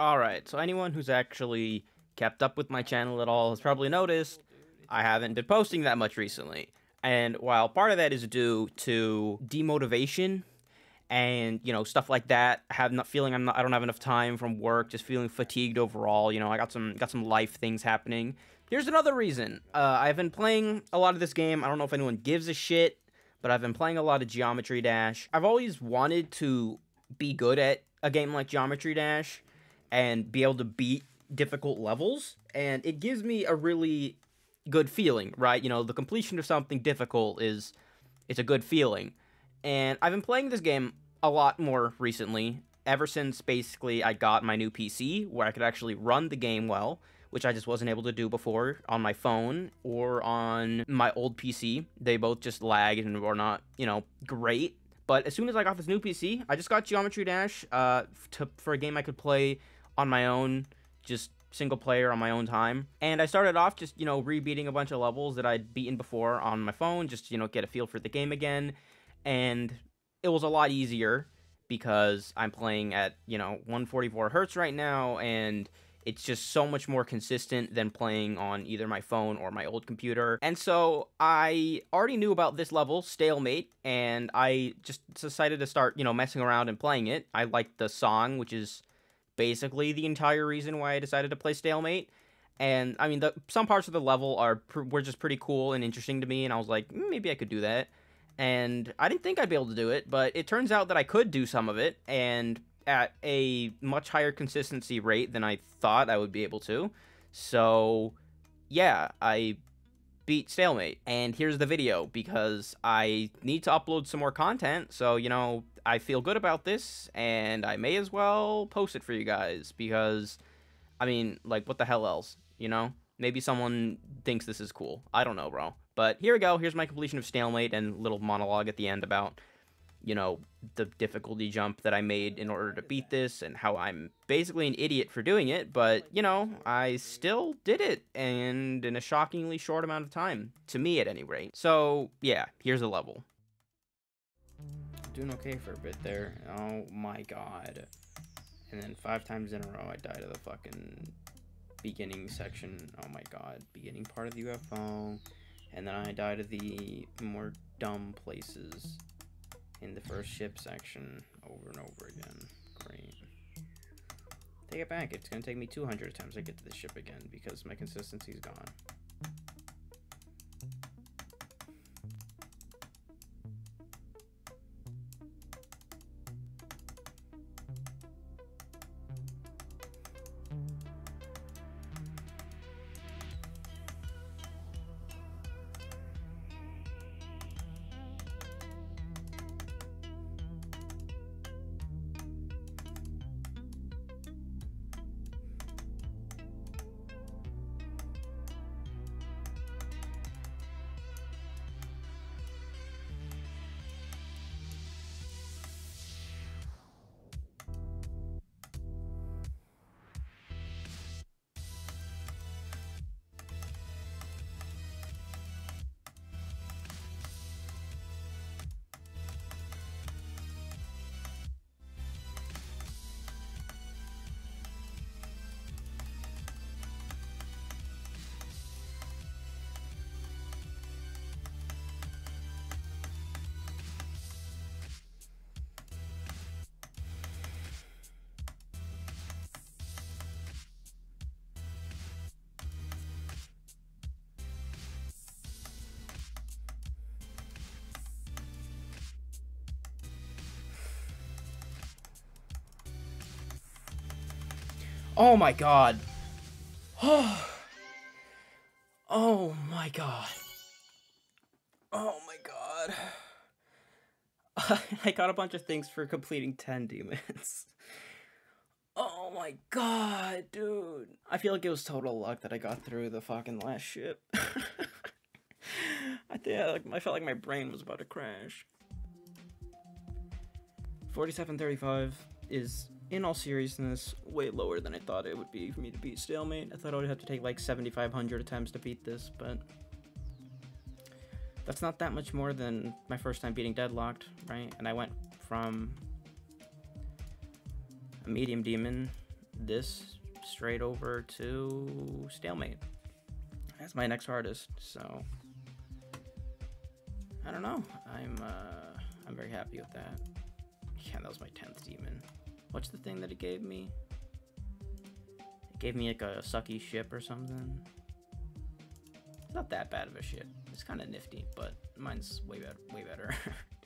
Alright, so anyone who's actually kept up with my channel at all has probably noticed I haven't been posting that much recently. And while part of that is due to demotivation and you know stuff like that, have not feeling I'm not I don't have enough time from work, just feeling fatigued overall. You know, I got some got some life things happening. Here's another reason. Uh, I've been playing a lot of this game. I don't know if anyone gives a shit, but I've been playing a lot of Geometry Dash. I've always wanted to be good at a game like Geometry Dash and be able to beat difficult levels, and it gives me a really good feeling, right? You know, the completion of something difficult is it's a good feeling. And I've been playing this game a lot more recently, ever since basically I got my new PC where I could actually run the game well, which I just wasn't able to do before on my phone or on my old PC. They both just lagged and were not, you know, great. But as soon as I got this new PC, I just got Geometry Dash uh, to, for a game I could play on my own, just single player on my own time. And I started off just, you know, rebeating a bunch of levels that I'd beaten before on my phone, just, you know, get a feel for the game again. And it was a lot easier because I'm playing at, you know, 144 hertz right now, and it's just so much more consistent than playing on either my phone or my old computer. And so I already knew about this level, Stalemate, and I just decided to start, you know, messing around and playing it. I liked the song, which is basically the entire reason why I decided to play Stalemate. And I mean, the some parts of the level are were just pretty cool and interesting to me, and I was like, mm, maybe I could do that. And I didn't think I'd be able to do it, but it turns out that I could do some of it, and at a much higher consistency rate than I thought I would be able to. So, yeah, I beat Stalemate. And here's the video because I need to upload some more content. So, you know, I feel good about this and I may as well post it for you guys because, I mean, like, what the hell else, you know? Maybe someone thinks this is cool. I don't know, bro. But here we go. Here's my completion of Stalemate and little monologue at the end about you know, the difficulty jump that I made in order to beat this and how I'm basically an idiot for doing it, but, you know, I still did it, and in a shockingly short amount of time, to me at any rate. So, yeah, here's a level. Doing okay for a bit there. Oh my god. And then five times in a row, I died of the fucking beginning section. Oh my god. Beginning part of the UFO. And then I died of the more dumb places in the first ship section over and over again. Great. Take it back. It's going to take me 200 attempts to get to the ship again because my consistency's gone. Oh my god. Oh Oh my god. Oh my god. I got a bunch of things for completing 10 demons. Oh my god, dude. I feel like it was total luck that I got through the fucking last ship. I think I felt like my brain was about to crash. 4735 is in all seriousness, way lower than I thought it would be for me to beat Stalemate. I thought I would have to take like 7,500 attempts to beat this, but that's not that much more than my first time beating Deadlocked, right? And I went from a medium demon this straight over to Stalemate. That's my next hardest, so I don't know. I'm uh, I'm very happy with that. Yeah, that was my tenth demon. What's the thing that it gave me? It gave me like a sucky ship or something. It's not that bad of a ship. It's kind of nifty, but mine's way better. Way better.